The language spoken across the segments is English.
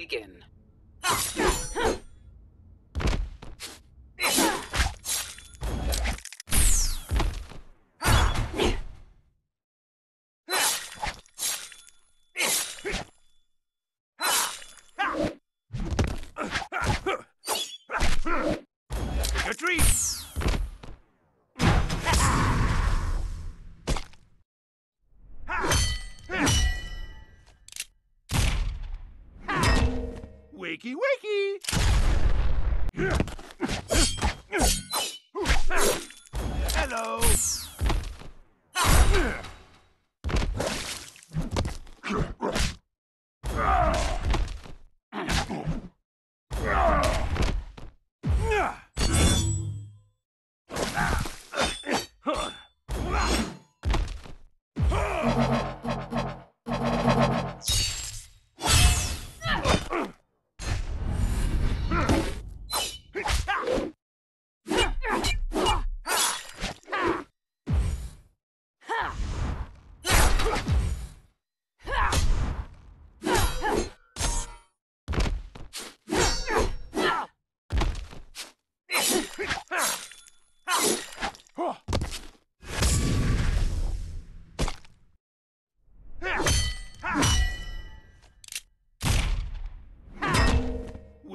Begin. Wakey! Hello!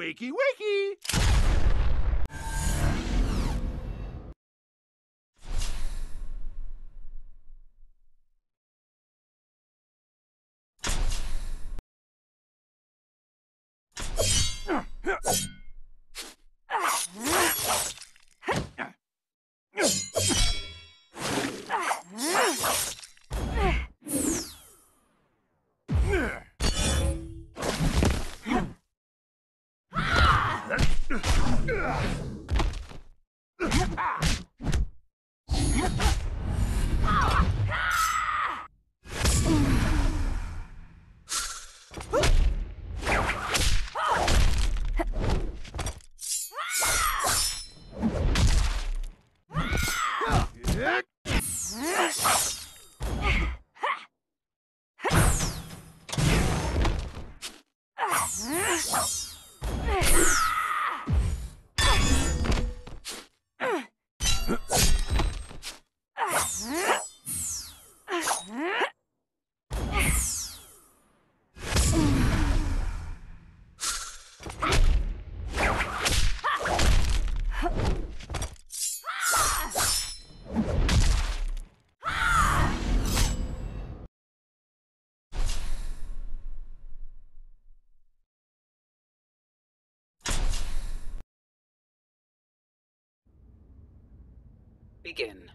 Wakey, wakey! Begin.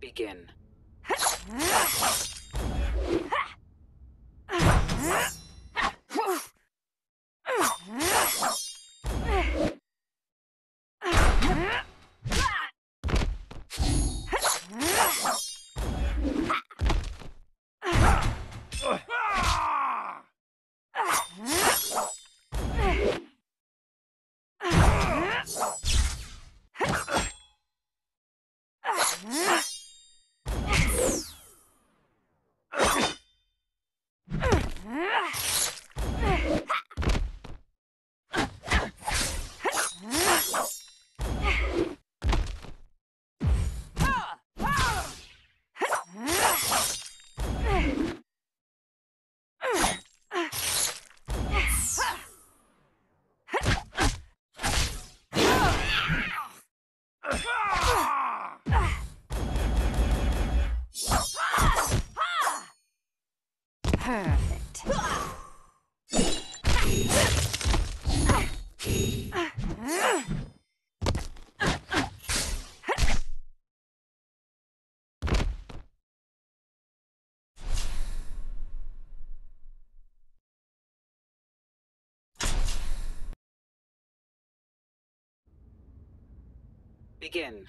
Begin. Begin.